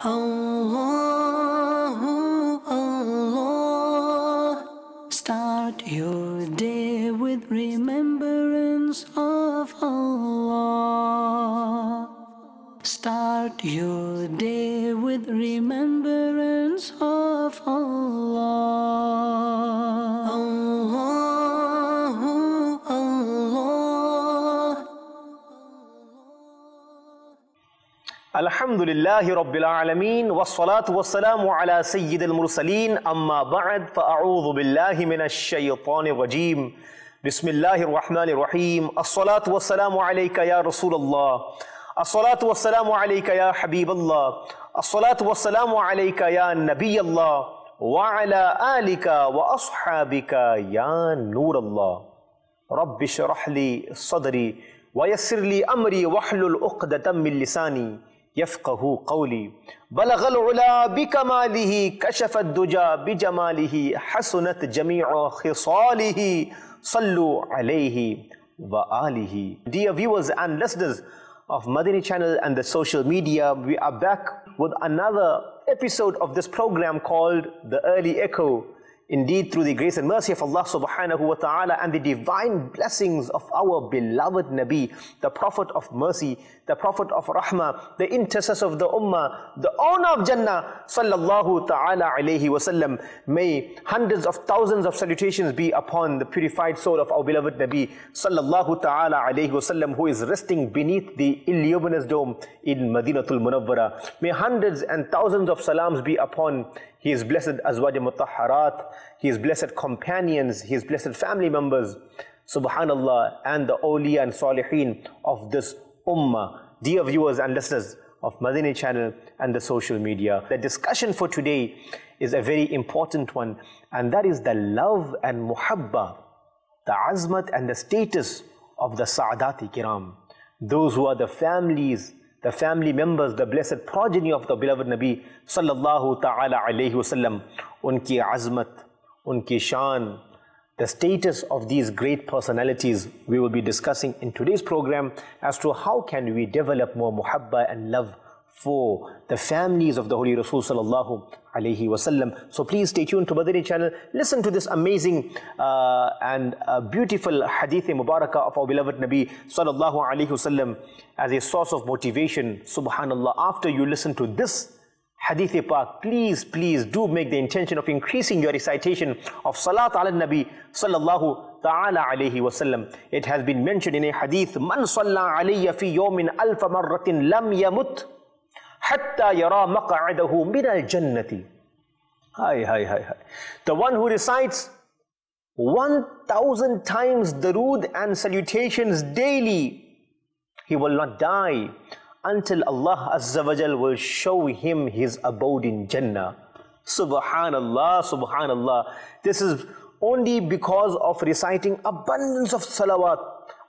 Allahu Allah. Start your day with remembrance لله رب العالمين والصلاة والسلام على سيد المرسلين. أما بعد فأعوذ بالله من الشيطان الرجيم. بسم الله الرحمن الرحيم. الصلاة والسلام عليك يا رسول الله. الصلاة والسلام عليك يا حبيب الله. الصلاة والسلام عليك يا نبي الله. وعلى آلك وأصحابك يا نور الله. رب اشرح لي صدري ويسر لي أمري واحلل عقدة من لساني. يفقه قولي. بلغ العلا بكماله كشف الدجى بجماله حسنت جميع خصاله. صلوا عليه وآله. Dear viewers and listeners of Madani channel and the social media we are back with another episode of this program called The Early Echo. Indeed, through the grace and mercy of Allah subhanahu wa ta'ala and the divine blessings of our beloved Nabi, the Prophet of mercy, the Prophet of rahmah, the intercessor of the ummah, the owner of Jannah, sallallahu ta'ala alayhi wasallam. May hundreds of thousands of salutations be upon the purified soul of our beloved Nabi, sallallahu ta'ala alayhi wasallam, who is resting beneath the illuminous dome in Madinatul Munawwara. May hundreds and thousands of salams be upon his blessed Azwaj Mutahharat, his blessed companions, his blessed family members, subhanallah, and the awliya and salihin of this ummah. Dear viewers and listeners of Madani channel and the social media, the discussion for today is a very important one, and that is the love and muhabba, the azmat and the status of the Sa'adati Kiram, those who are the families the family members, the blessed progeny of the beloved Nabi sallallahu ta'ala alayhi wasallam, unki azmat, unki shan, the status of these great personalities we will be discussing in today's program as to how can we develop more muhabba and love for the families of the Holy Rasul sallallahu alayhi wasallam. So please stay tuned to Madani channel. Listen to this amazing uh, and uh, beautiful hadith mubarakah of our beloved Nabi sallallahu alayhi wasallam as a source of motivation. Subhanallah. After you listen to this Hadith Pak, please, please do make the intention of increasing your recitation of Salat ala Nabi sallallahu ta'ala alayhi wasallam. It has been mentioned in a hadith, Man salla alayya fi yawmin alfa marratin lam yamut hatta yara maq'adahu min al-jannati. Hi, hi, hi, hi. The one who recites 1000 times darood and salutations daily, he will not die until Allah Azza wa Jal will show him his abode in Jannah. Subhanallah, Subhanallah. This is only because of reciting abundance of salawat,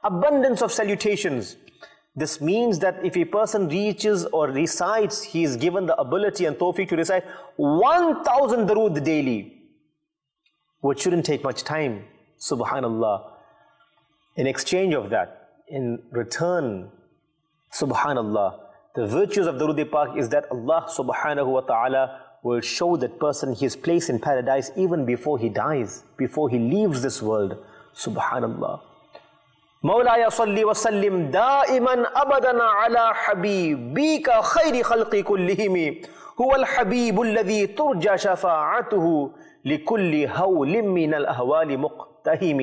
abundance of salutations. This means that if a person reaches or recites, he is given the ability and tawfiq to recite 1000 darood daily, which shouldn't take much time, subhanallah. In exchange of that, in return, subhanallah, the virtues of darood pak is that Allah subhanahu wa ta'ala will show that person his place in paradise even before he dies, before he leaves this world, subhanallah. مولاي صل وسلم دائما ابدا على حبيبك خير خلق كلهم هو الحبيب الذي ترجى شفاعته لكل هول من الاهوال مقتهم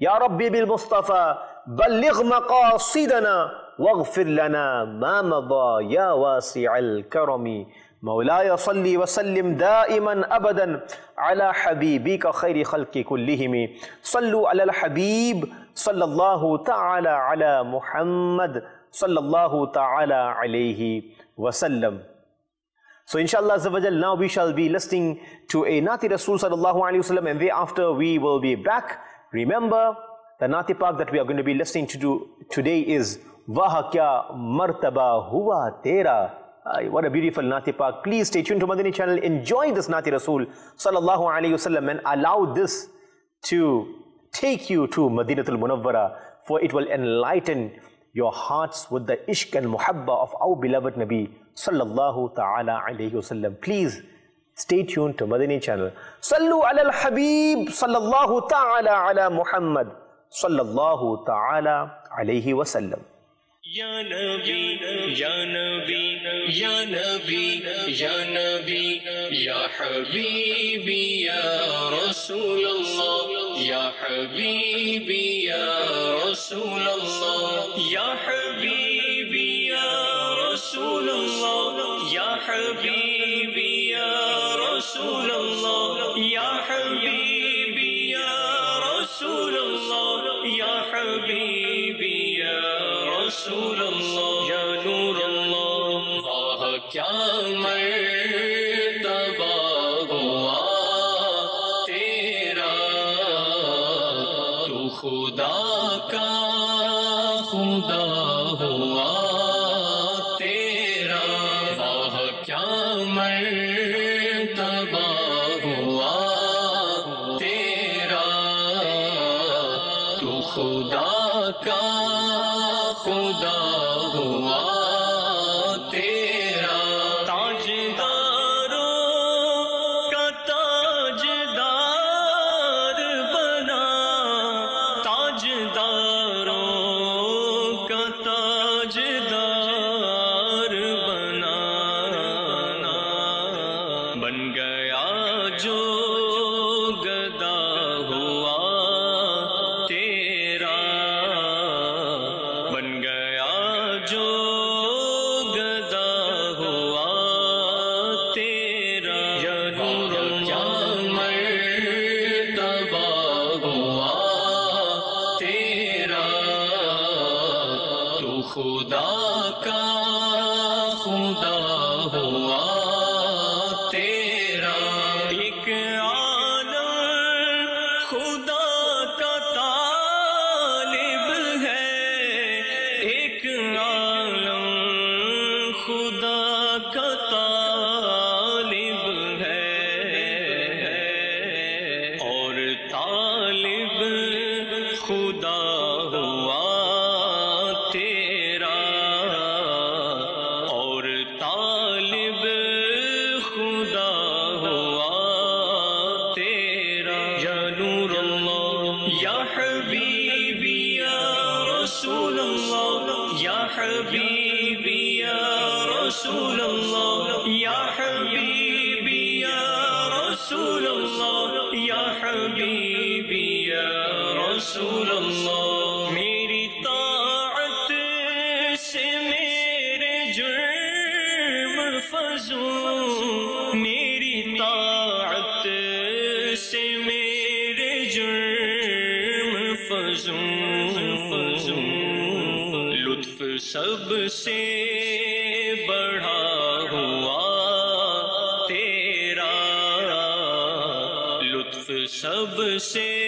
يا ربي بالمصطفى بلغ مقاصدنا واغفر لنا ما مضى يا واسع الكرم مولاي صل وسلم دائما ابدا على حبيبك خير خلق كلهم صلوا على الحبيب صلى الله تعالى على محمد صلى الله تعالى عليه وسلم So inshallah azawajal, now we shall be listening to a Nati Rasul sallallahu alayhi wasallam and thereafter we will be back. Remember, the Nati Pak that we are going to be listening to do today is Kya martaba hua tera. Ay, what a beautiful Nati Pak. Please stay tuned to Madani channel. Enjoy this Nati Rasul sallallahu alayhi wasallam and allow this to take you to Madinatul Munawwara for it will enlighten your hearts with the ishq and muhabba of our beloved Nabi sallallahu ta'ala alayhi wasallam. Please stay tuned to Madani channel. Sallu ala al-Habib sallallahu ta'ala ala Muhammad sallallahu ta'ala alayhi wasallam. یا نبی یا نبی یا نبی یا نبی، یا حبیبی، یا رسول اللہ یا حبیبی، یا رسول اللہ یا حبیبی، یا رسول اللہ یا حبیبی، یا رسول اللہ یا حبیبی، یا رسول اللہ یا حبیبی، یا رسول اللہ یا نور اللہ واہ کیا مر آرزو میری طاعت سے میرے جرم فضوں لطف سب سے بڑھا ہوا تیرا۔ لطف سب سے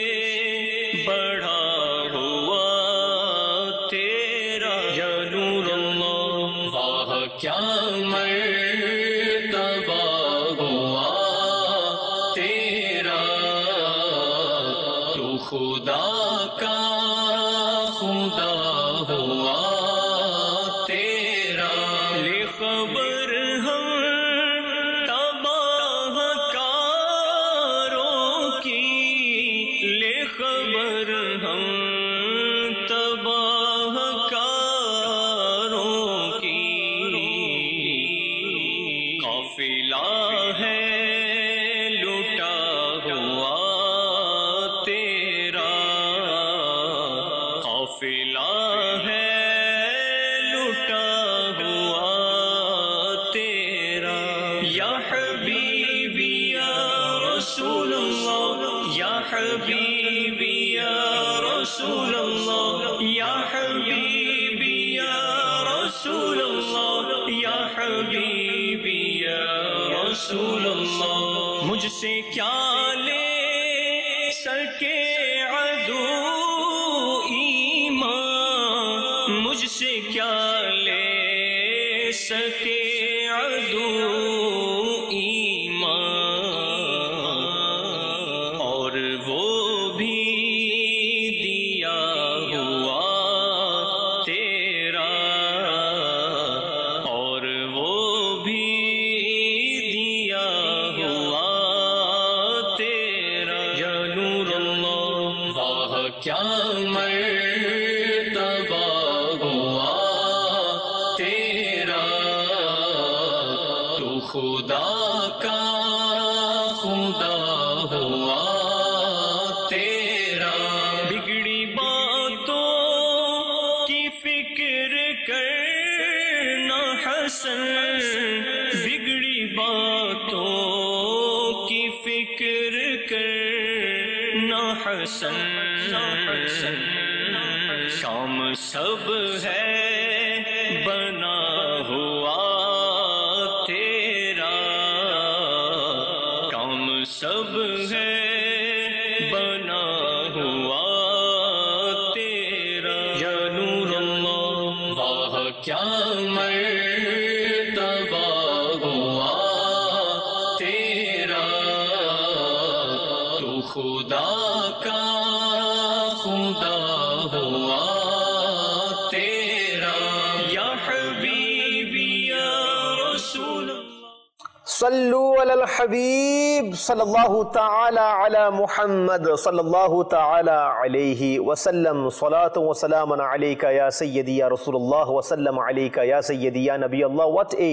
رسول اللہ مجھ سے کیا لے؟ سر کے صلوا على الحبيب صلى الله تعالى على محمد صلى الله تعالى عليه وسلم. صلاة وسلام عليك يا سيدي يا رسول الله وسلم عليك يا سيدي يا نبي الله. What a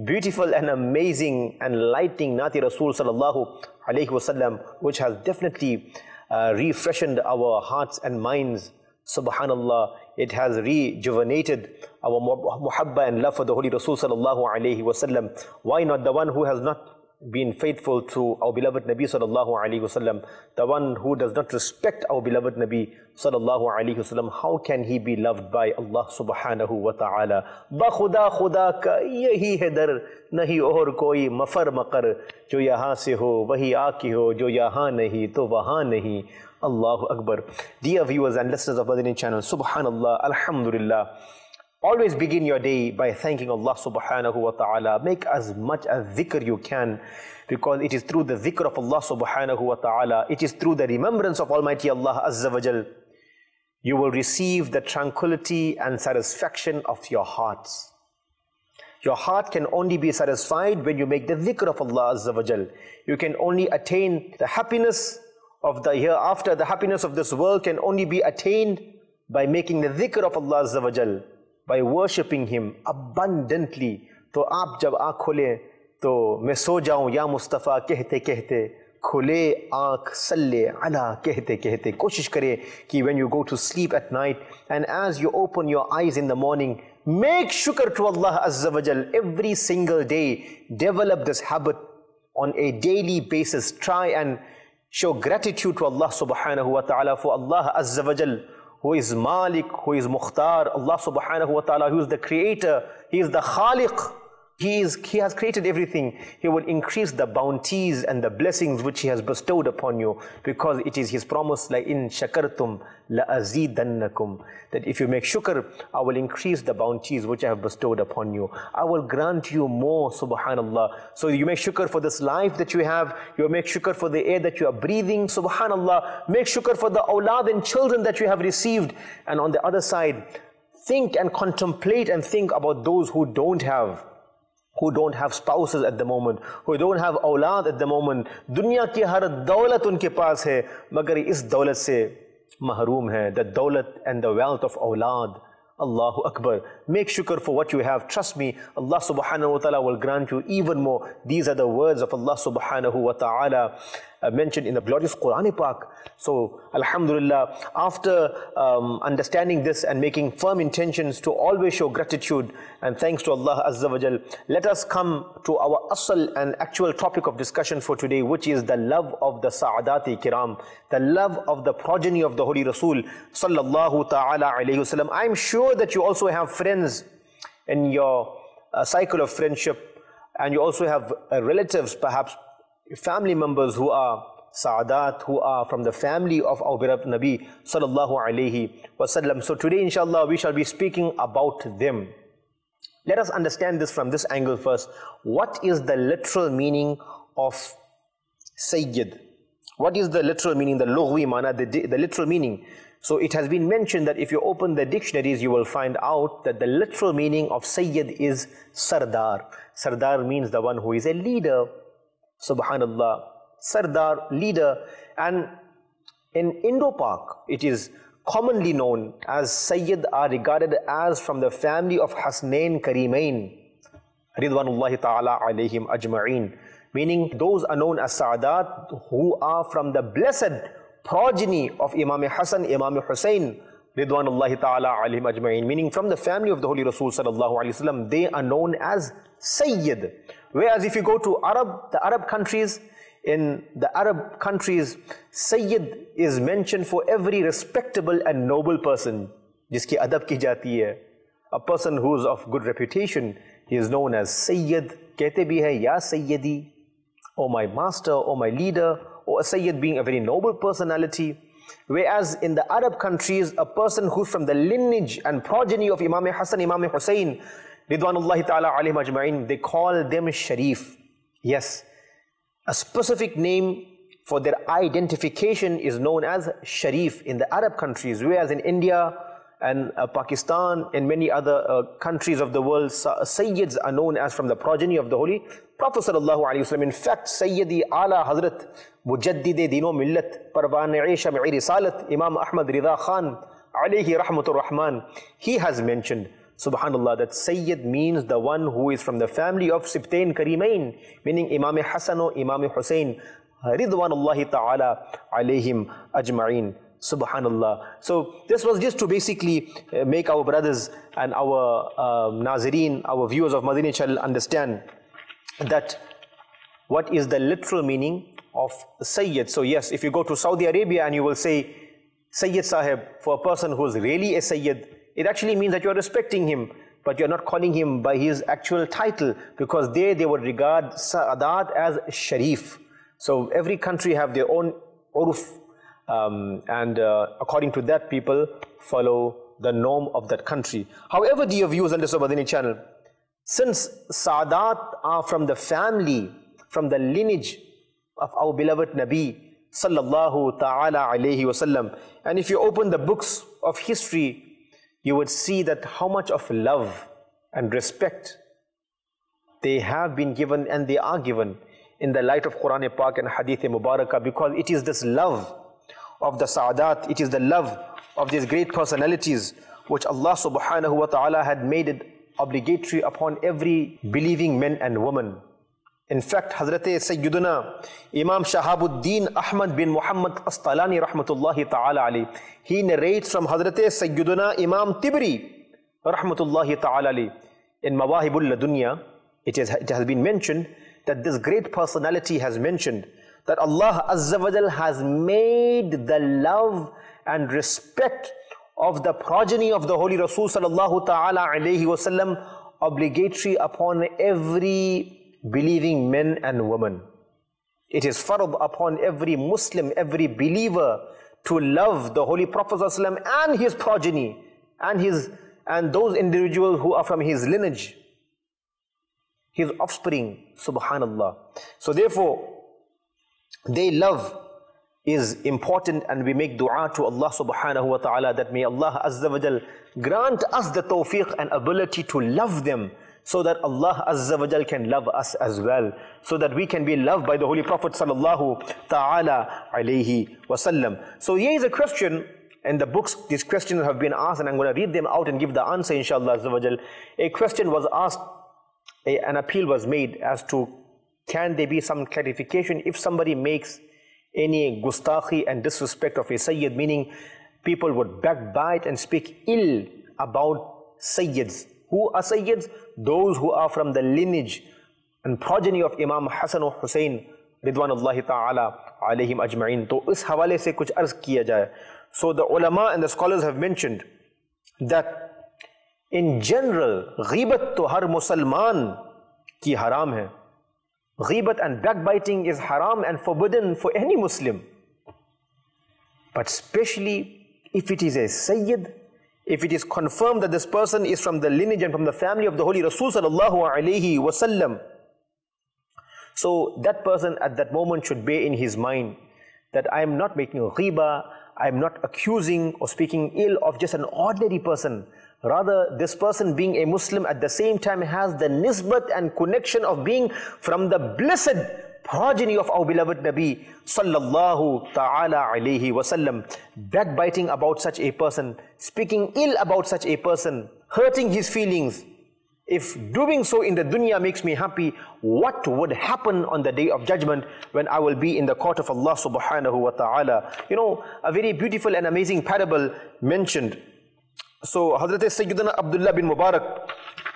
beautiful and amazing and lighting ناتي رسول صلى الله عليه وسلم which has definitely uh, refreshed our hearts and minds. سبحان الله it has rejuvenated our muhabba and love for the Holy Rasul sallallahu alayhi wasallam. Why not the one who has not been faithful to our beloved Nabi sallallahu alayhi wasallam, the one who does not respect our beloved Nabi sallallahu alayhi wasallam, how can he be loved by Allah subhanahu wa ta'ala? Ba khuda khuda ka yehi hai dar, nahi aur koi mafar makar, jo yaha se ho, wahi aaki ho, jo yaha nahi, to waha nahi. Allahu Akbar. Dear viewers and listeners of Madani channel, subhanallah, alhamdulillah. Always begin your day by thanking Allah subhanahu wa ta'ala. Make as much as dhikr you can because it is through the dhikr of Allah subhanahu wa ta'ala, it is through the remembrance of Almighty Allah Azza wa Jal, you will receive the tranquility and satisfaction of your hearts. Your heart can only be satisfied when you make the dhikr of Allah Azza wa Jal. You can only attain the happiness of the hereafter, the happiness of this world can only be attained by making the dhikr of Allah Azza wa Jal, by worshipping Him abundantly. तो आप जब आँख खोलें तो मैं सो जाऊं या मुस्तफ़ा कहते कहते खुले आँख सल्ले अला कहते कहते कोशिश करें कि when you go to sleep at night and as you open your eyes in the morning make shukr to Allah Azza wa Jal every single day develop this habit on a daily basis try and show gratitude to Allah subhanahu wa ta'ala for Allah Azza wa Jal who is Malik, who is Mukhtar, Allah subhanahu wa ta'ala, who is the creator, He is the Khaliq. He, is, he has created everything. He will increase the bounties and the blessings which He has bestowed upon you because it is His promise, like in shakartum la azidannakum, that if you make shukr, I will increase the bounties which I have bestowed upon you. I will grant you more, subhanallah. So you make shukr for this life that you have, you make shukr for the air that you are breathing, subhanallah. Make shukr for the awlad and children that you have received. And on the other side, think and contemplate and think about those who don't have who don't have spouses at the moment, who don't have اولاد at the moment. Dunya ki har daulat ان کے hai, ہے is us se سے hai. the دولت and the wealth of اولاد Allahu Akbar. Make shukr for what you have. Trust me, Allah subhanahu wa ta'ala will grant you even more. These are the words of Allah subhanahu wa ta'ala uh, mentioned in the glorious Quran Pak. So, Alhamdulillah, after um, understanding this and making firm intentions to always show gratitude and thanks to Allah Azza wa Jal, let us come to our asal and actual topic of discussion for today, which is the love of the Sa'adati Kiram, the love of the progeny of the Holy Rasul Sallallahu Ta'ala alayhi wasallam. I'm sure that you also have friends in your uh, cycle of friendship and you also have uh, relatives, perhaps family members who are Sa'adat, who are from the family of our beloved Nabi Sallallahu Alaihi Wasallam. So today, inshallah, we shall be speaking about them. Let us understand this from this angle first. What is the literal meaning of Sayyid? What is the literal meaning, the lughwi mana, the, the literal meaning? So it has been mentioned that if you open the dictionaries, you will find out that the literal meaning of Sayyid is Sardar. Sardar means the one who is a leader. Subhanallah. Sardar, leader. And In Indo-Pak, it is commonly known as Sayyid are regarded as from the family of Hasnain Karimain, Ridwanullahi ta'ala alayhim ajma'een. Meaning those are known as Sa'adat who are from the blessed progeny of Imam Hassan, Imam Hussein, Ridwanullahi ta'ala alayhim ajma'een. Meaning from the family of the Holy Rasul sallallahu alayhi wasallam, they are known as Sayyid. Whereas if you go to Arab, the Arab countries, in the Arab countries, Sayyid is mentioned for every respectable and noble person, jiski adab ki jati hai. A person who is of good reputation, he is known as Sayyid. Kehte bhi hai, Ya Sayyidi, or my master, or my leader, or Sayyid being a very noble personality. Whereas in the Arab countries, a person who's from the lineage and progeny of Imam Hassan, Imam Hussein, Ridwanullahi ta'ala alayhim ajma'in, they call them Sharif. Yes, a specific name for their identification is known as Sharif in the Arab countries, whereas in India and uh, Pakistan and many other uh, countries of the world, Sayyids are known as from the progeny of the Holy Prophet sallallahu alaihi wasallam. In fact, Sayyidi Ala Hazrat Mujaddid Dino Millat Parvan Aisha Risalat Imam Ahmad Rida Khan alayhi rahmatur rahman, he has mentioned Subhanallah, that Sayyid means the one who is from the family of Sibtain Karimain, meaning Imam Hassan or Imam Hussein, Ridwanullahi ta'ala alayhim ajma'in. Subhanallah. So this was just to basically uh, make our brothers and our uh, Nazireen, our viewers of Madani channel understand that what is the literal meaning of Sayyid. So yes, if you go to Saudi Arabia and you will say Sayyid Sahib for a person who is really a Sayyid, it actually means that you are respecting him, but you're not calling him by his actual title because there they would regard Sa'adat as Sharif. So every country have their own urf um, and uh, according to that people follow the norm of that country. However, dear viewers on the Sobadini channel, since Sa'adat are from the family, from the lineage of our beloved Nabi sallallahu ta'ala alayhi wasallam, and if you open the books of history, you would see that how much of love and respect they have been given and they are given in the light of Quran Pak and Hadith Mubarakah because it is this love of the Sa'adat, it is the love of these great personalities which Allah subhanahu wa ta'ala had made it obligatory upon every believing man and woman. In fact, Hazrat Sayyiduna Imam Shahabuddin Ahmad bin Muhammad Qastalani rahmatullahi ta'ala ali, he narrates from Hazrat Sayyiduna Imam Tibri rahmatullahi ta'ala ali. In Mawahibul Ladunya, it, is, it has been mentioned that this great personality has mentioned that Allah Azza wa Jal has made the love and respect of the progeny of the Holy Rasul sallallahu ta'ala alayhi wasallam obligatory upon every believing men and women. It is farad upon every Muslim, every believer to love the Holy Prophet ﷺ and his progeny and his and those individuals who are from his lineage, his offspring, subhanallah. So therefore, they love is important and we make dua to Allah subhanahu wa ta'ala that may Allah azza wa jal grant us the tawfiq and ability to love them so that Allah Azza wa Jal can love us as well, so that we can be loved by the Holy Prophet sallallahu ta'ala alayhi wasallam. So here is a question, and the books, these questions have been asked, and I'm going to read them out and give the answer, inshallah Azza wa Jal. A question was asked, a, an appeal was made as to can there be some clarification if somebody makes any gustakhi and disrespect of a Sayyid, meaning people would backbite and speak ill about Sayyids Who are Sayyids? Those who are from the lineage and progeny of Imam Hassan or Hussein ردوان اللہ تعالی علیہم اجمعین تو اس حوالے سے کچھ عرض کیا جائے So the ulama and the scholars have mentioned that in general غیبت تو ہر مسلمان کی حرام ہے غیبت and backbiting is haram and forbidden for any Muslim but especially if it is a Sayyid if it is confirmed that this person is from the lineage and from the family of the Holy Rasul sallallahu alaihi wasallam, so that person at that moment should bear in his mind that I am not making a ghiba, I am not accusing or speaking ill of just an ordinary person. Rather, this person being a Muslim at the same time has the nisbat and connection of being from the blessed progeny of our beloved Nabi sallallahu ta'ala alayhi wasallam, backbiting about such a person, speaking ill about such a person, hurting his feelings. If doing so in the dunya makes me happy, what would happen on the day of judgment when I will be in the court of Allah subhanahu wa ta'ala? You know, a very beautiful and amazing parable mentioned. So, Hazrat Sayyidina Abdullah bin Mubarak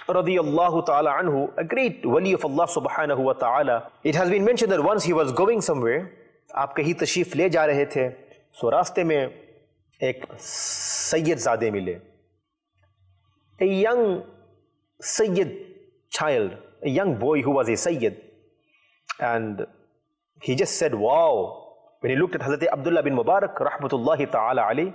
radiyallahu ta'ala anhu, a great wali of Allah subhanahu wa ta'ala. It has been mentioned that once he was going somewhere, आप कहीं तशरीफ ले जा रहे थे सो रास्ते में एक सैयद ज़ादे मिले a young Sayyid child, a young boy who was a Sayyid. And he just said, wow. When he looked at Hazrat Abdullah bin Mubarak, rahmatullahi ta'ala ali,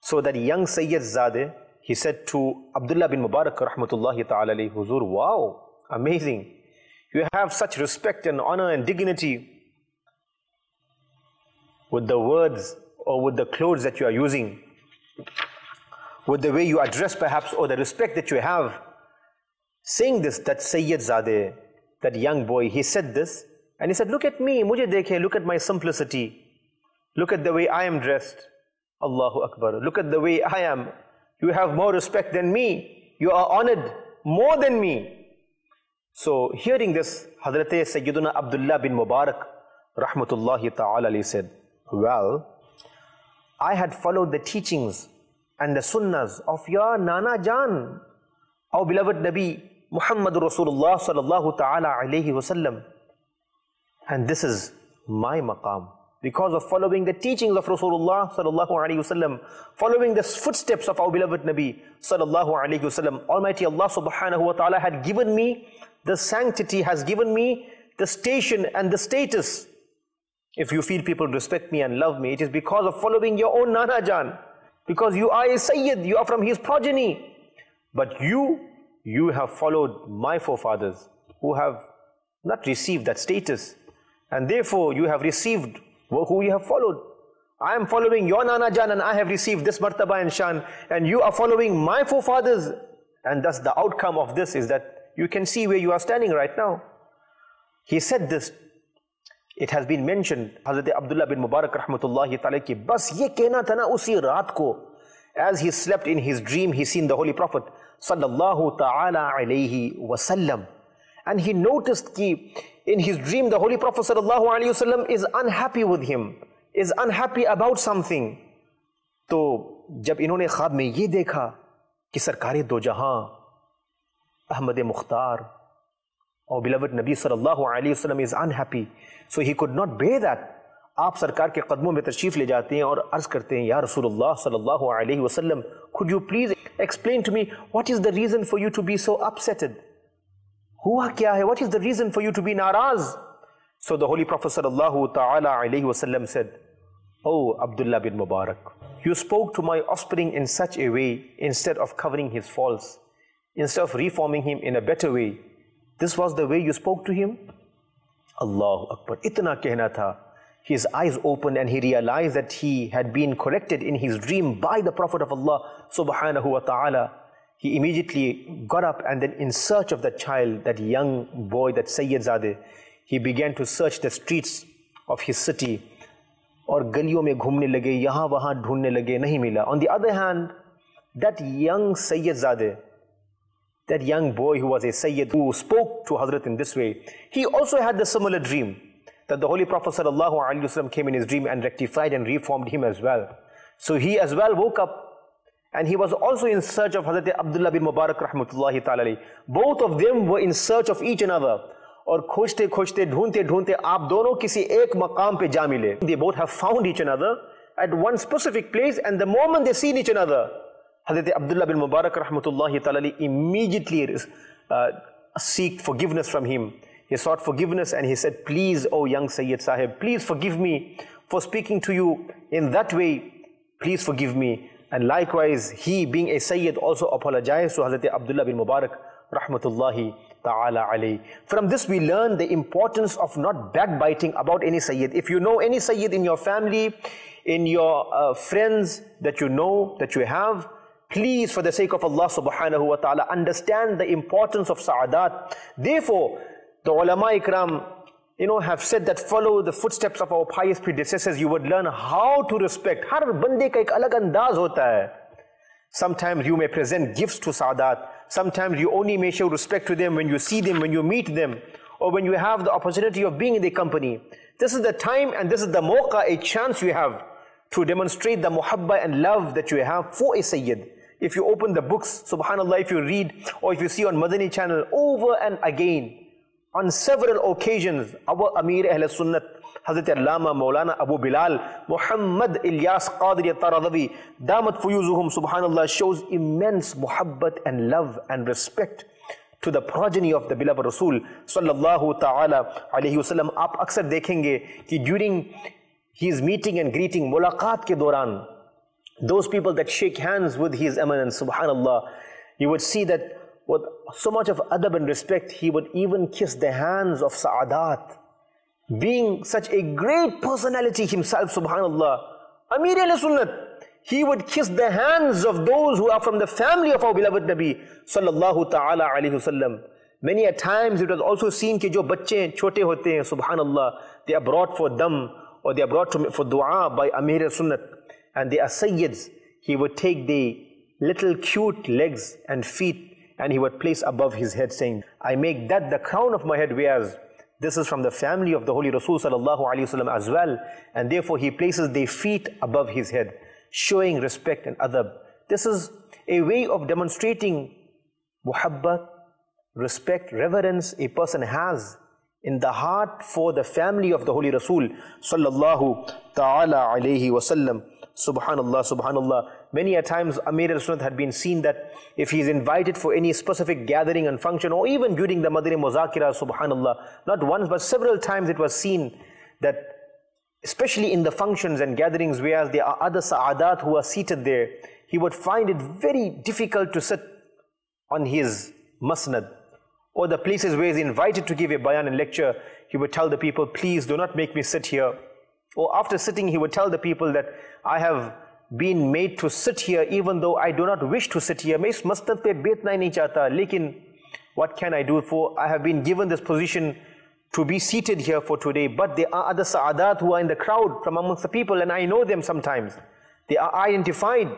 so that young Sayyid Zadeh, he said to Abdullah bin Mubarak, rahmatullahi ta'ala Huzur, wow, amazing. You have such respect and honor and dignity with the words or with the clothes that you are using with the way you address perhaps or the respect that you have. Saying this, that Sayyid Zadeh, that young boy, he said this and he said, look at me, mujhe dekhe, look at my simplicity. Look at the way I am dressed. Allahu Akbar. Look at the way I am. You have more respect than me. You are honored more than me. So hearing this, Hazrat Sayyiduna Abdullah bin Mubarak, rahmatullahi ta'ala said, well, I had followed the teachings and the sunnahs of your Nana Jan, our beloved Nabi Muhammad Rasulullah sallallahu ta'ala alayhi wasallam. And this is my maqam. Because of following the teachings of Rasulullah sallallahu alayhi wasallam, following the footsteps of our beloved Nabi sallallahu alayhi wasallam, Almighty Allah subhanahu wa ta'ala had given me the sanctity, has given me the station and the status. If you feel people respect me and love me, it is because of following your own Nana Jan. Because you are a Sayyid, you are from his progeny. But you, you have followed my forefathers who have not received that status. And therefore you have received who you have followed. I am following your Nana Jan and I have received this martaba and shan. And you are following my forefathers. And thus the outcome of this is that you can see where you are standing right now. He said this it has been mentioned Hazrat Abdullah bin Mubarak rahmatullahi ta'ala ki bas ye kehna tha na usi raat ko as he slept in his dream he seen the holy prophet sallallahu ta'ala alayhi wasallam and he noticed ki in his dream the holy prophet sallallahu alayhi wasallam is unhappy with him is unhappy about something तो जब इन्होंने ख्वाब में ये देखा कि सरकार दो जहां अहमद मुख्तार और beloved Nabi sallallahu alayhi wasallam is unhappy so he could not bear that आप सरकार के कदमों में तशरीफ ले जाते हैं और अर्ज करते हैं या रसूलुल्लाह सल्लल्लाहु अलैहि वसल्लम could you please explain to me what is the reason for you to be so upsetted हुआ क्या है what is the reason for you to be naraz so the holy prophet sallallahu ta'ala alaihi wasallam said oh abdullah bin mubarak you spoke to my offspring in such a way instead of covering his faults instead of reforming him in a better way this was the way you spoke to him? Allahu Akbar. Itna kehna tha. His eyes opened and he realized that he had been corrected in his dream by the Prophet of Allah subhanahu wa ta'ala. He immediately got up and then in search of that child, that young boy, that Sayyid Zadeh, he began to search the streets of his city और गलियों में घूमने लगे यहाँ वहाँ ढूंढने लगे नहीं मिला On the other hand, that young Sayyid Zadeh, that young boy who was a Sayyid who spoke to Hazrat in this way, he also had the similar dream that the Holy Prophet ﷺ came in his dream and rectified and reformed him as well. So he as well woke up and he was also in search of Hazrat Abdullah bin Mubarak rahmatullahi ta'ala. Both of them were in search of each another. और खोजते खोजते ढूंढते ढूंढते आप दोनों किसी एक मकाम पे जा मिले they both have found each another at one specific place and the moment they seen each another Hazrat Abdullah bin Mubarak rahmatullahi ta'ala immediately uh, seek forgiveness from him. He sought forgiveness and he said, please, O young Sayyid Sahib, please forgive me for speaking to you in that way. Please forgive me. And likewise, he being a Sayyid also apologized to Hazrat Abdullah bin Mubarak rahmatullahi ta'ala alayhi. From this we learn the importance of not backbiting about any Sayyid. If you know any Sayyid in your family, in your uh, friends that you know, that you have, Please, for the sake of Allah subhanahu wa ta'ala, understand the importance of sa'adat. Therefore, the ulama ikram, you know, have said that follow the footsteps of our pious predecessors, you would learn how to respect. हर बंदे का एक अलग अंदाज होता है. Sometimes you may present gifts to Sadat. Sometimes you only may show respect to them when you see them, when you meet them, or when you have the opportunity of being in their company. This is the time and this is the moqa, a chance you have to demonstrate the muhabba and love that you have for a Sayyid. If you open the books, subhanAllah, if you read or if you see on Madani channel over and again, on several occasions, our Amir Ahl Sunnat, Hazrat Allama Maulana Abu Bilal, Muhammad Ilyas Qadri Taradawi, Damat Fuyuzuhum, subhanAllah, shows immense muhabbat and love and respect to the progeny of the beloved Rasul sallallahu ta'ala alayhi wasallam. आप अक्सर देखेंगे कि during his meeting and greeting, mulaqat ke doran, those people that shake hands with his eminence, subhanallah, you would see that with so much of adab and respect, he would even kiss the hands of Sa'adat. Being such a great personality himself, subhanallah, Amir al-Sunnat, he would kiss the hands of those who are from the family of our beloved Nabi, sallallahu ta'ala alayhi wasallam. Many a times it was also seen कि जो बच्चे छोटे होते हैं, subhanallah, they are brought for dam or they are brought to, for dua by Amir al-Sunnat and they are sayyids. He would take the little cute legs and feet and he would place above his head saying, I make that the crown of my head whereas this is from the family of the Holy Rasul sallallahu alayhi wasallam as well and therefore he places their feet above his head showing respect and adab. This is a way of demonstrating muhabbat, respect, reverence a person has in the heart for the family of the Holy Rasul sallallahu ta'ala alayhi wasallam. Subhanallah, subhanallah. Many a times Amir al-Sunnat had been seen that if he is invited for any specific gathering and function or even during the Madani Muzakira, subhanallah, not once but several times it was seen that especially in the functions and gatherings where there are other sa'adat who are seated there, he would find it very difficult to sit on his masnad or the places where he's invited to give a bayan and lecture, he would tell the people, please do not make me sit here. Or after sitting, he would tell the people that I have been made to sit here even though I do not wish to sit here. मैं इस मस्जिद पे बैठना ही नहीं चाहता लेकिन what can I do for I have been given this position to be seated here for today but there are other sa'adat who are in the crowd from amongst the people and I know them sometimes they are identified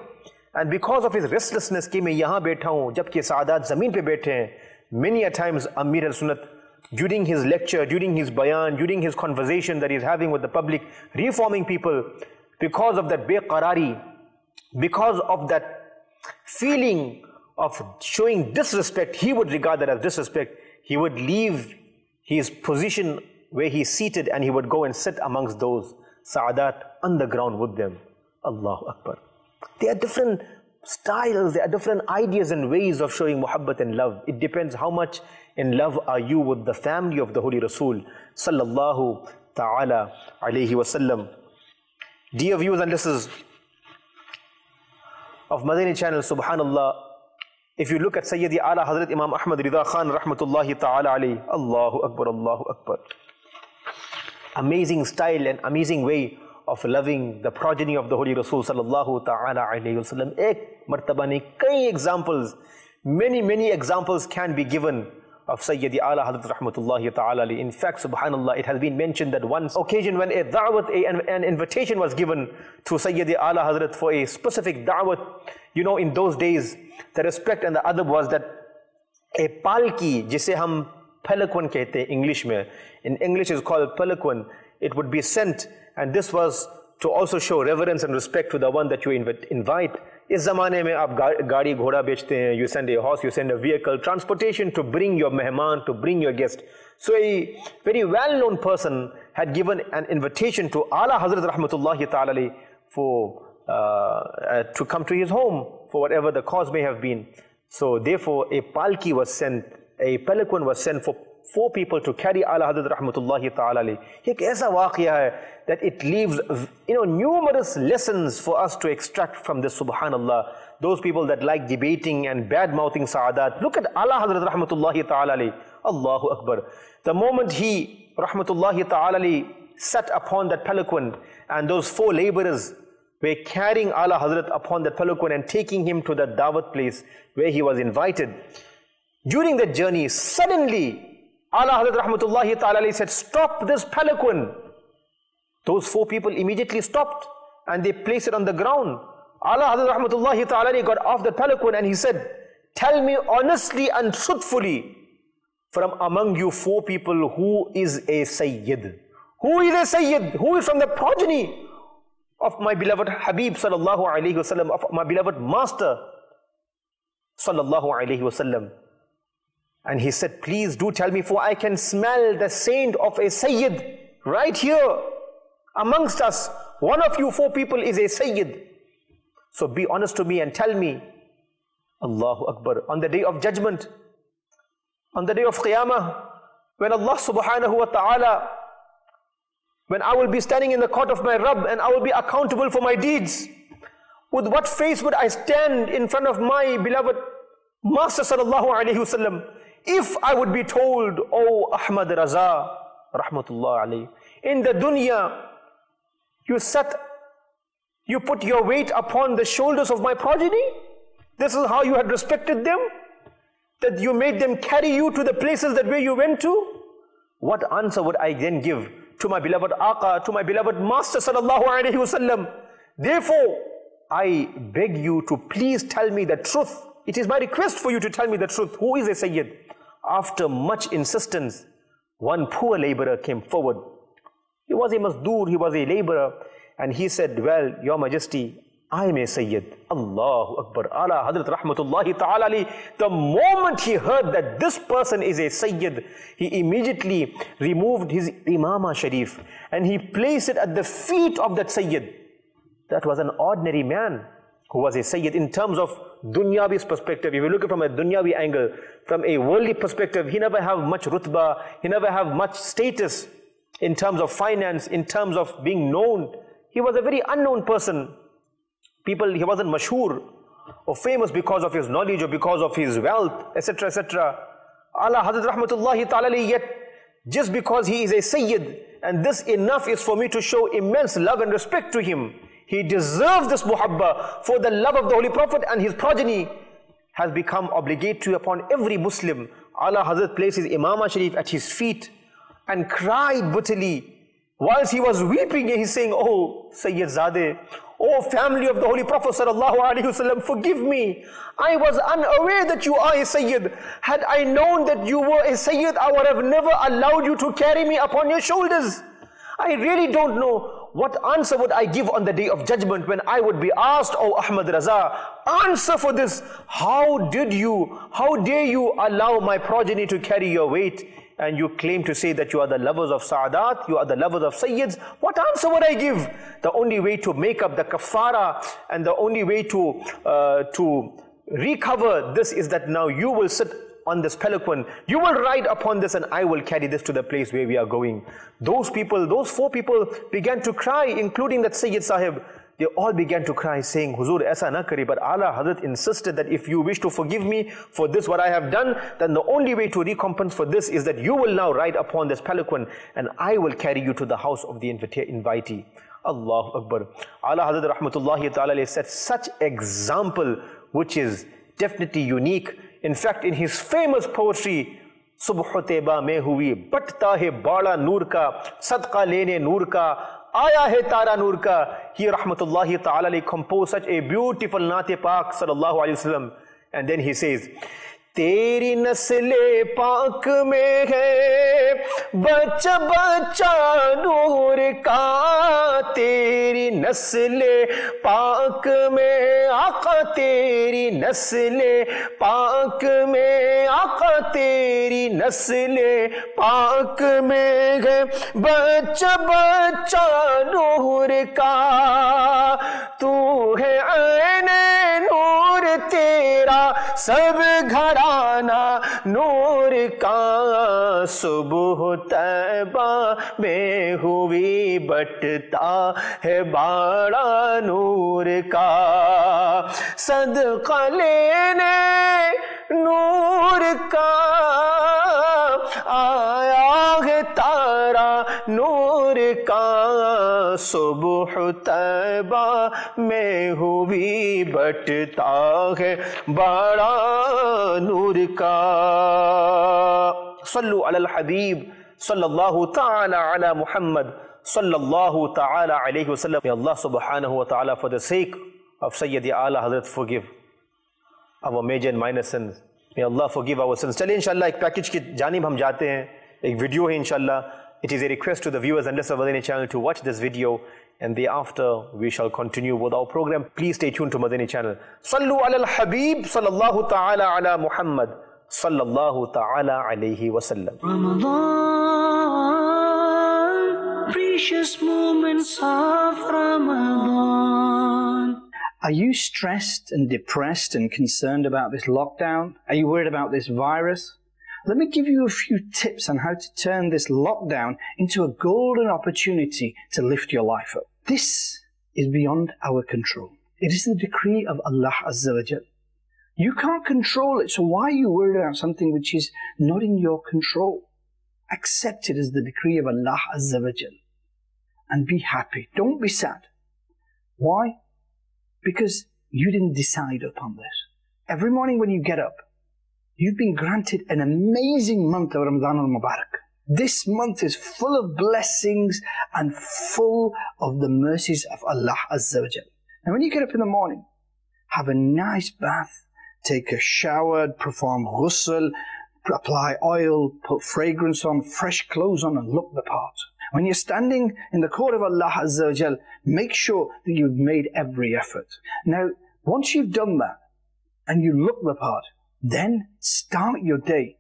and because of his restlessness कि मैं यहाँ बैठा हूँ जबकि सआदात ज़मीन पे बैठे हैं many a times Amir al-Sunnat during his lecture, during his bayan, during his conversation that he's having with the public, reforming people, because of that beqarari, because of that feeling of showing disrespect, he would regard that as disrespect. He would leave his position where he's seated and he would go and sit amongst those Sa'adat on the ground with them. Allahu Akbar. There are different styles, there are different ideas and ways of showing muhabbat and love. It depends how much in love are you with the family of the Holy Rasul sallallahu ta'ala alayhi wasallam. Dear viewers and listeners of Madani channel, subhanallah, if you look at Sayyidi Ala Hazrat Imam Ahmad Rida Khan rahmatullahi ta'ala alayhi, Allahu Akbar, Allahu Akbar. Amazing style and amazing way of loving the progeny of the Holy Rasul sallallahu ta'ala alayhi wasallam. Ek martaba nahi, kai examples, many, many examples can be given of Sayyidi Ala Hazrat Rahmatullahi Ta'ala. In fact, subhanAllah, it has been mentioned that one occasion when a da'wat, a, an, invitation was given to Sayyidi Ala Hazrat for a specific da'wat, you know, in those days, the respect and the adab was that a palki, jise hum palanquin kehte English mein, in English is called palanquin, it would be sent, and this was to also show reverence and respect to the one that you invite. इस ज़माने में आप गा, गाड़ी घोड़ा बेचते हैं you send a horse you send a vehicle transportation to bring your मेहमान to bring your guest So a very well-known person had given an invitation to Ala Hazrat Rahmatullahi Ta'ala for, uh, uh, to come to his home for whatever the cause may have been. So therefore a palki was sent, a pelican was sent for four people to carry Ala Hazrat Rahmatullahi Ta'ala Ali. Ye that it leaves you know numerous lessons for us to extract from this subhanallah. Those people that like debating and bad mouthing Sa'adat, look at Ala Hazrat Rahmatullahi Ta'ala Ali. Allahu Akbar. The moment he Rahmatullahi Ta'ala Ali sat upon that palanquin and those four laborers were carrying Ala Hazrat upon that palanquin and taking him to that Dawat place where he was invited. During that journey, suddenly Ala Hazrat Rahmatullahi Ta'ala said, Stop this palanquin. Those four people immediately stopped and they placed it on the ground. Ala Hazrat Rahmatullahi Ta'ala got off the palanquin and he said, Tell me honestly and truthfully from among you four people who is a Sayyid. Who is a Sayyid? Who is from the progeny of my beloved Habib sallallahu alayhi wasallam, of my beloved Master sallallahu alayhi wasallam. And he said, please do tell me, for I can smell the saint of a Sayyid right here amongst us. One of you four people is a Sayyid. So be honest to me and tell me, Allahu Akbar, on the day of judgment, on the day of Qiyamah, when Allah subhanahu wa ta'ala, when I will be standing in the court of my Rabb and I will be accountable for my deeds, with what face would I stand in front of my beloved Master sallallahu alayhi wasallam? If I would be told, Oh Ahmad Raza, rahmatullah alayhi, in the dunya, you sat, you put your weight upon the shoulders of my progeny. This is how you had respected them, that you made them carry you to the places that where you went to. What answer would I then give to my beloved Aqa, to my beloved Master sallallahu alaihi wasallam? Therefore, I beg you to please tell me the truth. It is my request for you to tell me the truth. Who is a Sayyid? After much insistence, one poor laborer came forward. He was a Mazdur, he was a laborer, and he said, Well, Your Majesty, I am a Sayyid. Allahu Akbar. Ala Hadrat Rahmatullahi Ta'ala. The moment he heard that this person is a Sayyid, he immediately removed his Imama Sharif and he placed it at the feet of that Sayyid. That was an ordinary man who was a Sayyid in terms of Dunyavi's perspective. If you look at from a Dunyavi angle, from a worldly perspective, he never have much rutba, he never have much status in terms of finance, in terms of being known. He was a very unknown person. People, he wasn't mashhur or famous because of his knowledge or because of his wealth, etc., etc. Ala Hazrat Rahmatullahi Ta'ala yet just because he is a Sayyid and this enough is for me to show immense love and respect to him. He deserves this muhabba for the love of the Holy Prophet and his progeny has become obligatory upon every Muslim. Ala Hazrat places Imam Sharif at his feet and cried bitterly. Whilst he was weeping, he's saying, Oh, Sayyid Zadeh, oh family of the Holy Prophet sallallahu alaihi wasallam, forgive me. I was unaware that you are a Sayyid. Had I known that you were a Sayyid, I would have never allowed you to carry me upon your shoulders. I really don't know what answer would I give on the day of judgment when I would be asked, Oh Ahmad Raza, answer for this. How did you, how dare you allow my progeny to carry your weight? And you claim to say that you are the lovers of Sa'adat, you are the lovers of Sayyids. What answer would I give? The only way to make up the kafara and the only way to, uh, to recover this is that now you will sit on this palanquin. You will ride upon this and I will carry this to the place where we are going. Those people, those four people began to cry, including that Sayyid Sahib. They all began to cry saying, Huzur, aisa na kari. But Ala Hazrat insisted that if you wish to forgive me for this what I have done, then the only way to recompense for this is that you will now ride upon this palanquin and I will carry you to the house of the invitee. Allah Akbar. Ala Hazrat Rahmatullahi Ta'ala said such example which is definitely unique in fact, in his famous poetry, सुबह तेबा में हुई बटता है बाड़ा नूर का सदका लेने नूर का आया है तारा नूर का he rahmatullahi ta'ala composed such a beautiful naate pak sallallahu alayhi wasallam and then he تیری نسل پاک میں ہے۔ بچ بچہ نور کا تیری نسل پاک میں آقا، تیری نسل پاک میں آقا، تیری نسل پاک میں ہے۔ بچ بچا نور کا تو ہے عین نور تیرا۔ سب گھر ٹھکانہ نور کا صبح طیبہ میں ہوئی بٹتا ہے بارا نور کا صدقہ لینے نور کا آیا ہے تارا نور کا صبح تیبہ میں ہوئی بٹتا ہے بڑا نور کا صلو علی الحبیب صلی اللہ تعالی علی محمد صلی اللہ تعالی علیہ وسلم. اللہ سبحانہ وتعالی wa ta'ala for the sake of Sayyidi our major and minor sins. May Allah forgive our sins. चलिए इंशाल्लाह एक पैकेज की जानिब हम जाते हैं एक वीडियो है इंशाल्लाह It is a request to the viewers and listeners of Madani channel to watch this video and thereafter we shall continue with our program. Please stay tuned to Madani channel. Sallu ala al-Habib sallallahu ta'ala ala Muhammad sallallahu ta'ala alayhi wa sallam. Ramadan, precious moments of Ramadan. Are you stressed and depressed and concerned about this lockdown? Are you worried about this virus? Let me give you a few tips on how to turn this lockdown into a golden opportunity to lift your life up. This is beyond our control. It is the decree of Allah Azza wa Jal. You can't control it, so why are you worried about something which is not in your control? Accept it as the decree of Allah Azza wa Jal and be happy. Don't be sad. Why? Because you didn't decide upon this. Every morning when you get up, you've been granted an amazing month of Ramadan al Mubarak. This month is full of blessings and full of the mercies of Allah Azza wa Jal. And when you get up in the morning, have a nice bath, take a shower, perform ghusl, apply oil, put fragrance on, fresh clothes on, and look the part. When you're standing in the court of Allah Azza wa Jal, make sure that you've made every effort. Now, once you've done that and you look the part, then start your day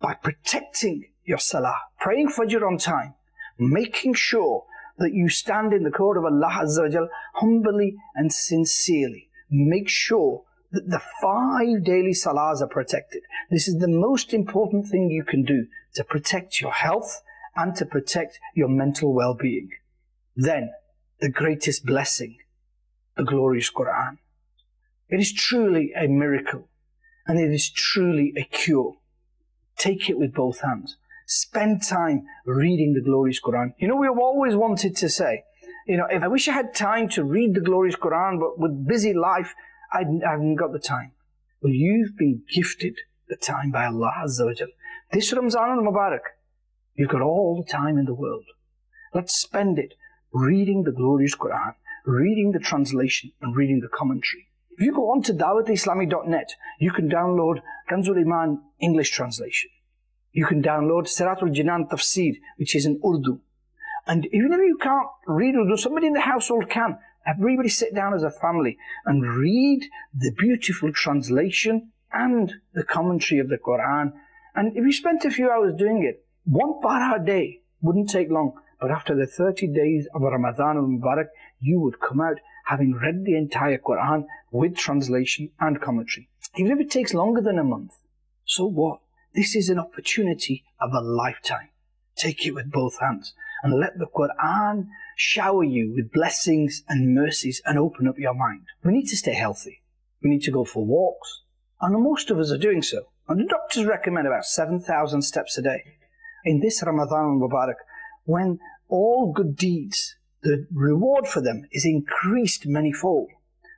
by protecting your salah, praying Fajr on time, making sure that you stand in the court of Allah Azza wa Jal humbly and sincerely. Make sure that the five daily salahs are protected. This is the most important thing you can do to protect your health and to protect your mental well-being. Then, the greatest blessing, the glorious Quran. It is truly a miracle and it is truly a cure. Take it with both hands. Spend time reading the glorious Quran. You know, we've always wanted to say, you know, if I wish I had time to read the glorious Quran, but with busy life, I haven't got the time. Well, you've been gifted the time by Allah Azza wa. This Ramzan al-Mubarak, you've got all the time in the world. Let's spend it reading the glorious Quran, reading the translation, and reading the commentary. If you go on to dawatislami.net, you can download Kanzul Iman English translation. You can download Siratul Jinan Tafsir, which is in Urdu. And even if you can't read Urdu, somebody in the household can. Everybody sit down as a family and read the beautiful translation and the commentary of the Quran. And if you spent a few hours doing it, one para a day wouldn't take long. But after the 30 days of Ramadan al-Mubarak, you would come out having read the entire Quran with translation and commentary. Even if it takes longer than a month, so what? This is an opportunity of a lifetime. Take it with both hands and let the Quran shower you with blessings and mercies and open up your mind. We need to stay healthy. We need to go for walks. And most of us are doing so. And the doctors recommend about 7,000 steps a day. In this Ramadan Mubarak, when all good deeds, the reward for them is increased manyfold.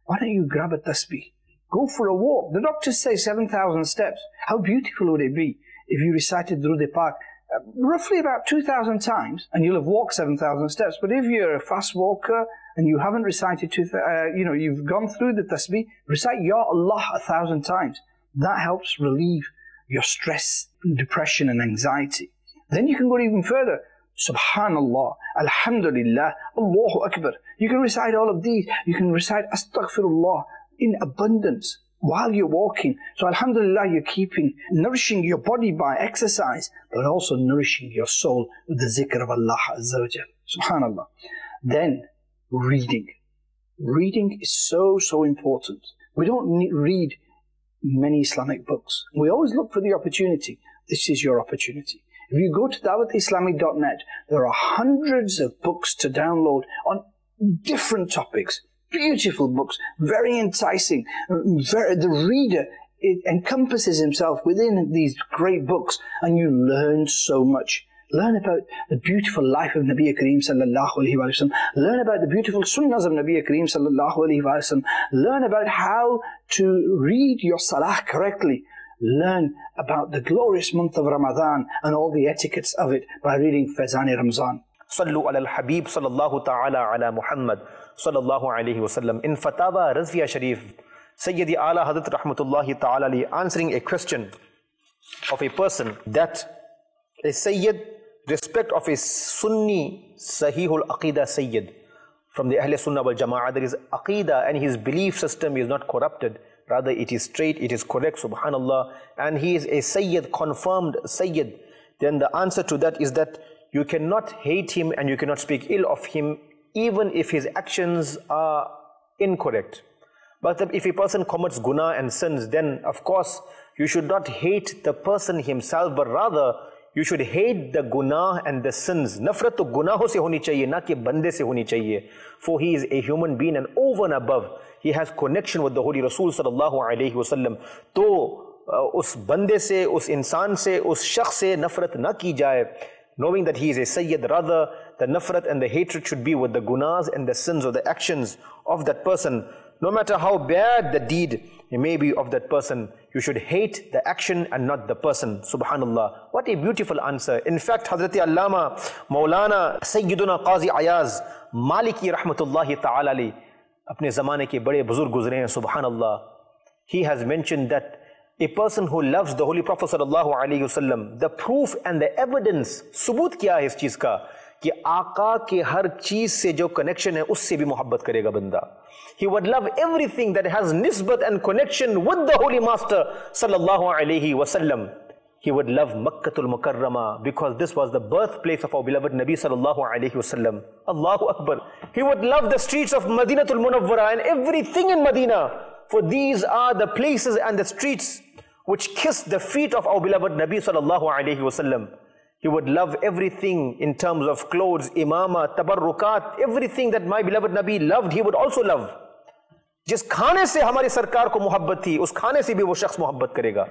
Why don't you grab a tasbih? Go for a walk. The doctors say 7,000 steps. How beautiful would it be if you recited Durud Pak uh, roughly about 2,000 times and you'll have walked 7,000 steps. But if you're a fast walker and you haven't recited, two, uh, you know, you've gone through the tasbih, recite Ya Allah a thousand times. That helps relieve your stress, depression and anxiety. Then you can go even further. Subhanallah, Alhamdulillah, Allahu Akbar. You can recite all of these. You can recite Astaghfirullah in abundance while you're walking. So Alhamdulillah, you're keeping, nourishing your body by exercise, but also nourishing your soul with the zikr of Allah Azza wa. Subhanallah. Then, reading. Reading is so, so important. We don't need, read many Islamic books. We always look for the opportunity. This is your opportunity. If you go to dawatislami.net, there are hundreds of books to download on different topics. Beautiful books, very enticing. Very, the reader encompasses himself within these great books, and you learn so much. Learn about the beautiful life of Nabi Kareem sallallahu alaihi wasallam. Learn about the beautiful sunnahs of Nabi Kareem sallallahu alaihi wasallam. Learn about how to read your salah correctly. Learn about the glorious month of Ramadan and all the etiquettes of it by reading Faizan-e-Ramzan. صلوا على الحبيب صلى الله تعالى على محمد صلى الله عليه وسلم in Fatawa Razia Sharif Sayyidi Ala Hadrat Rahmatullahi Ta'ala answering a question of a person that a Sayyid respect of a Sunni Sahihul Aqidah Sayyid from the Ahle Sunnah wal Jama'ah that his Aqidah and his belief system is not corrupted rather it is straight it is correct subhanallah and he is a Sayyid confirmed Sayyid then the answer to that is that you cannot hate him and you cannot speak ill of him even if his actions are incorrect. But if a person commits guna and sins, then of course you should not hate the person himself, but rather you should hate the guna and the sins. Nafrat to gunaho se honi chahiye, na ki bande se honi chahiye. For he is a human being and over and above, he has connection with the Holy Rasul sallallahu alayhi wasallam. तो उस बंदे से उस इंसान से उस शख्स से नफरत ना की जाए knowing that he is a Sayyid, rather the nafrat and the hatred should be with the gunas and the sins or the actions of that person. No matter how bad the deed may be of that person, you should hate the action and not the person. Subhanallah. What a beautiful answer. In fact, Hazrati Allama Maulana Sayyiduna Qazi Ayaz Maliki Rahmatullahi Ta'ala اپنے زمانے کے بڑے بزرگ گزرے ہیں، سبحان اللہ۔ He has mentioned that a person who loves the holy prophet صلی اللہ علیہ وسلم the proof and the evidence ثبوت کیا ہے اس چیز کا کہ آقا کے ہر چیز سے جو کنیکشن ہے، اس سے بھی محبت کرے گا بندہ۔ He would love everything that has نسبت and connection with the holy master صلی اللہ علیہ وسلم۔ He would love Makkatul Mukarrama because this was the birthplace of our beloved Nabi sallallahu alaihi wasallam. Allahu Akbar. He would love the streets of Madinatul Munawwara and everything in Medina. For these are the places and the streets which kissed the feet of our beloved Nabi sallallahu alayhi wasallam. He would love everything in terms of clothes, imama, tabarrukat, everything that my beloved Nabi loved, he would also love. जिस खाने से हमारी सरकार को मोहब्बत थी उस खाने से भी वो शख्स मोहब्बत करेगा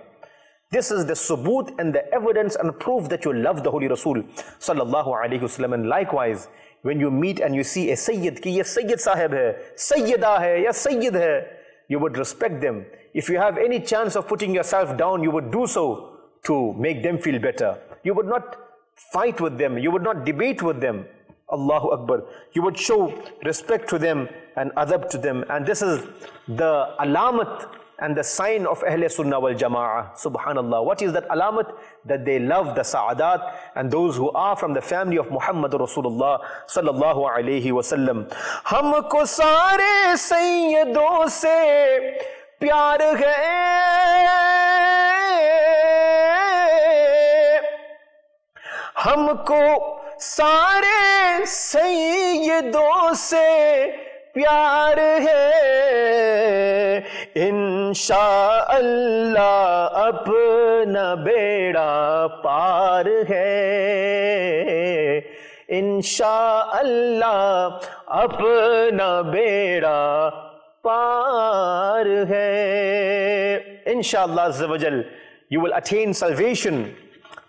this is the subut and the evidence and proof that you love the Holy Rasul sallallahu alayhi wasallam. And likewise, when you meet and you see a Sayyid ki ye Sayyid sahib hai, Sayyida hai, ya Sayyid hai, you would respect them. If you have any chance of putting yourself down, you would do so to make them feel better. You would not fight with them. You would not debate with them. Allahu Akbar. You would show respect to them and adab to them. And this is the alamat and the sign of Ahl Sunnah wal Jama'ah. Subhanallah. What is that alamat? That they love the Sa'adat and those who are from the family of Muhammad Rasulullah sallallahu alayhi wa sallam. हमको सारे सैयदों से प्यार है हमको सारे सैयदों से پیار ہے۔ ان اللہ اپنا بیڑا پار ہے۔ ان اللہ اپنا بیڑا پار ہے۔ ان شاء اللہ ز وجل you will attain salvation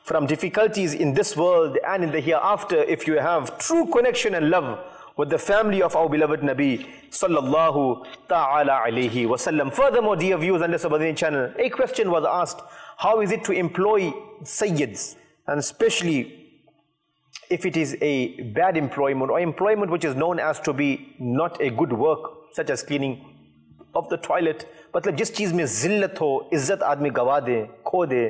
from difficulties in this world and after if you have true connection and love with the family of our beloved Nabi sallallahu ta'ala alayhi wasallam. Furthermore, dear viewers on this Abadini channel, a question was asked, how is it to employ sayyids and especially if it is a bad employment or employment which is known as to be not a good work such as cleaning of the toilet मतलब जिस चीज़ में जिल्लत हो इज्जत आदमी गवा दे खो दे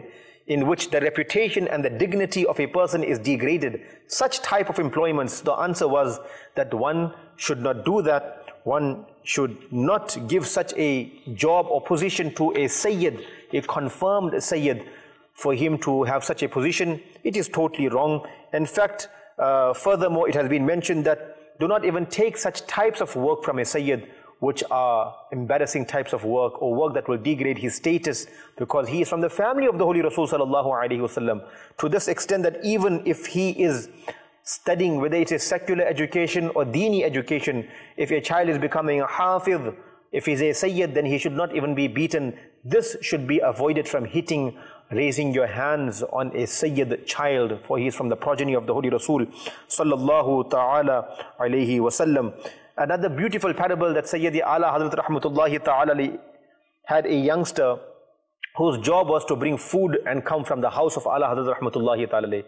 in which the reputation and the dignity of a person is degraded. Such type of employments the answer was that one should not do that. One should not give such a job or position to a sayyid a confirmed sayyid for him to have such a position. It is totally wrong. In fact uh, furthermore it has been mentioned that do not even take such types of work from a sayyid which are embarrassing types of work or work that will degrade his status because he is from the family of the Holy Rasul sallallahu alaihi wasallam to this extent that even if he is studying whether it is secular education or dini education if a child is becoming a hafiz if he's a sayyid then he should not even be beaten. This should be avoided from hitting raising your hands on a sayyid child for he is from the progeny of the holy rasul sallallahu ta'ala alayhi wasallam Another beautiful parable that Sayyidi Ala Hazrat Rahmatullahi Ta'ala had a youngster whose job was to bring food and come from the house of Ala Hazrat Rahmatullahi Ta'ala.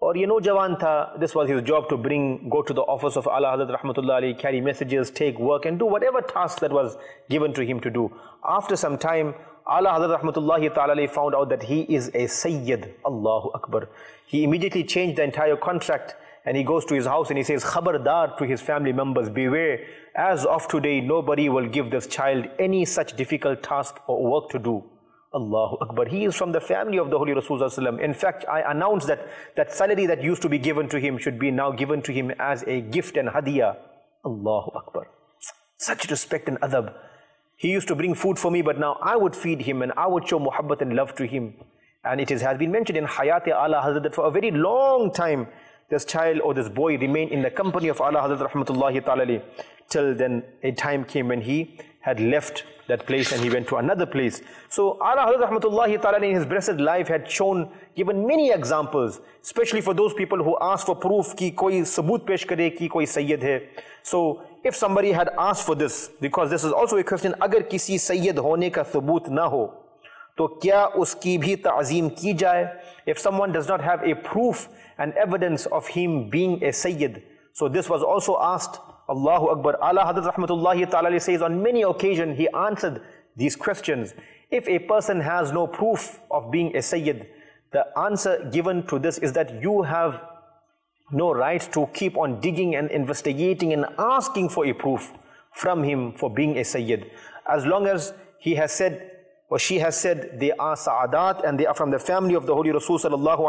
Or ye know Jawan tha, this was his job to bring, go to the office of Ala Hazrat Rahmatullahi, carry messages, take work and do whatever task that was given to him to do. After some time, Ala Hazrat Rahmatullahi Ta'ala found out that he is a Sayyid, Allahu Akbar. He immediately changed the entire contract and he goes to his house and he says, Khabardar to his family members, beware, as of today, nobody will give this child any such difficult task or work to do. Allahu Akbar. He is from the family of the Holy Rasulullah. In fact, I announce that that salary that used to be given to him should be now given to him as a gift and hadiyah. Allahu Akbar. Such respect and adab. He used to bring food for me, but now I would feed him and I would show muhabbat and love to him. And it is, has been mentioned in Hayat Ala Hazrat that for a very long time, this child or this boy remained in the company of Ala Hazrat Rahmatullahi Ta'ala till then a time came when he had left that place and he went to another place. So Ala Hazrat Rahmatullahi Ta'ala in his blessed life had shown, given many examples, especially for those people who ask for proof ki koi sabut pesh kare ki koi sayyid hai. So if somebody had asked for this, because this is also a question, agar kisi sayyid hone ka sabut na ho, तो क्या उसकी भी तज़ीम की जाए does not have a proof and evidence of him being a being so this was also asked also asked Allahu Akbar. Ala Hadrat Rahmatullah Ta'ala says on many occasions he answered these questions. If a person has no proof of being a Sayyid, the answer given to this is that you have no right to keep on digging and investigating and asking for a proof from him for being a Sayyid. As long as he has said she has said they are Sa'adat and they are from the family of the Holy Rasul sallallahu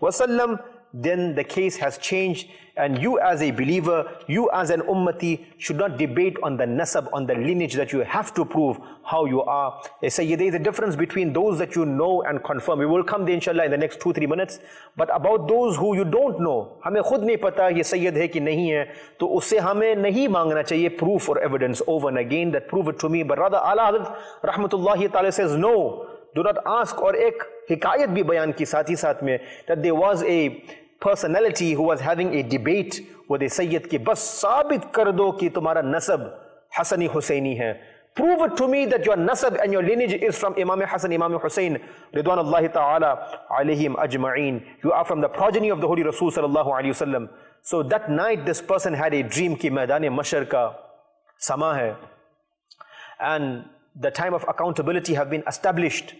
wasallam, then the case has changed and you as a believer, you as an ummati should not debate on the nasab, on the lineage that you have to prove how you are. They say there is a difference between those that you know and confirm. We will come there inshallah in the next two, three minutes. But about those who you don't know, हमें खुद नहीं पता ये सैयद है कि नहीं है, तो उससे हमें नहीं मांगना चाहिए proof or evidence over and again that prove it to me. But rather Allah rahmatullahi ta'ala says no. Do not ask or एक हिकायत भी बयान की साथ ही साथ में that there was a personality who was having a debate with a Sayyid ki bas sabit kar do ki tumhara nasab Hasani Hussaini hai. Prove it to me that your nasab and your lineage is from Imam Hassan, Imam Hussein, Ridwanullahi ta'ala alayhim ajma'een. You are from the progeny of the Holy Rasul sallallahu alayhi wasallam. So that night this person had a dream ki maidane mashar ka sama hai. And the time of accountability have been established.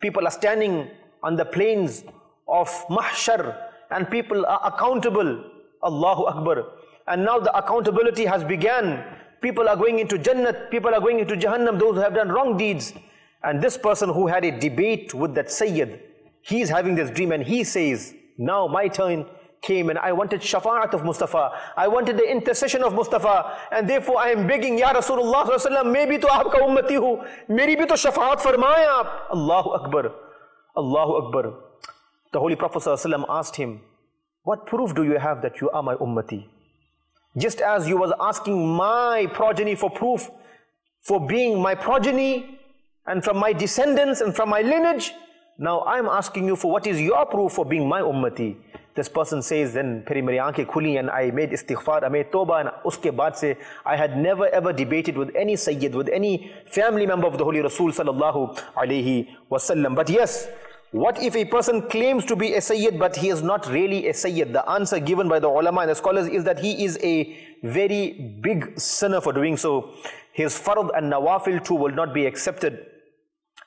People are standing on the plains of mahshar and people are accountable. Allahu Akbar. And now the accountability has begun. People are going into Jannat, people are going into Jahannam, those who have done wrong deeds. And this person who had a debate with that Sayyid, he's having this dream and he says, now my turn came and I wanted shafa'at of Mustafa. I wanted the intercession of Mustafa. And therefore I am begging, Ya Rasulullah maybe to aapka ummati hu, bhi to shafa'at farmaye aap. Allahu Akbar. Allahu Akbar. The Holy Prophet asked him, What proof do you have that you are my ummati? Just as you was asking my progeny for proof for being my progeny and from my descendants and from my lineage, now I'm asking you for what is your proof for being my ummati? This person says, then Peri meri aankhein khuli and I made istighfar, I made tawbah and uske baad se I had never ever debated with any sayyid, with any family member of the Holy Rasul sallallahu alayhi wasallam. But yes, what if a person claims to be a Sayyid but he is not really a Sayyid? The answer given by the ulama and the scholars is that he is a very big sinner for doing so. His fard and nawafil too will not be accepted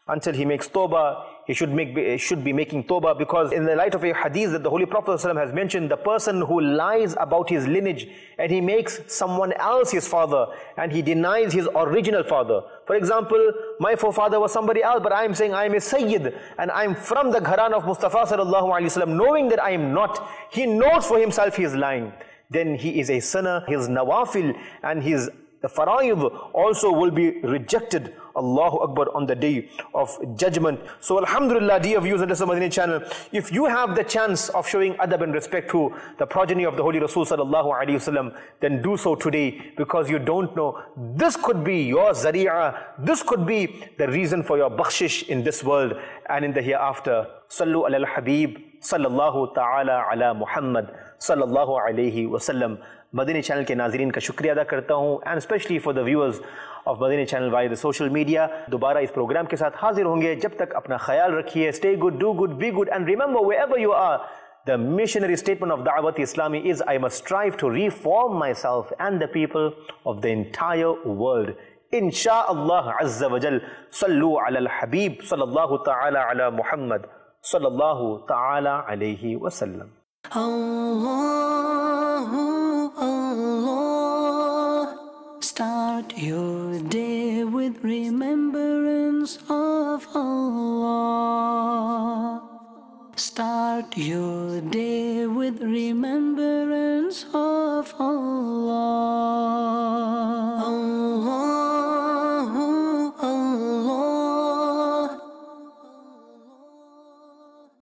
until he makes tawbah, he should make should be making tawbah because in the light of a hadith that the Holy Prophet ﷺ has mentioned, the person who lies about his lineage and he makes someone else his father and he denies his original father. For example, my forefather was somebody else, but I am saying I am a Sayyid and I am from the Gharan of Mustafa sallallahu alaihi wasallam, knowing that I am not. He knows for himself he is lying. Then he is a sinner, his nawafil and his fara'id also will be rejected Allahu Akbar on the day of judgment. So Alhamdulillah, dear viewers of the Madani channel, if you have the chance of showing adab and respect to the progeny of the Holy Rasul sallallahu alayhi wasallam, then do so today because you don't know. This could be your zari'ah. This could be the reason for your bakhshish in this world and in the hereafter. Sallu al-habib sallallahu ta'ala ala Muhammad sallallahu alayhi Wasallam. sallam Madani channel ke nazirin ka shukriya da karta hoon and especially for the viewers of Madani channel via the social media dobara is program ke saath hazir honge jab tak apna khayal rakhiye stay good do good be good and remember wherever you are the missionary statement of the Da'wat Islami is I must strive to reform myself and the people of the entire world. Insha'Allah Azza wa Jal, Sallu ala al-Habib, Sallallahu ta'ala ala Muhammad. صلى الله تعالى عليه وسلم الله الله start your day with remembrance of Allah start your day with remembrance of Allah Allah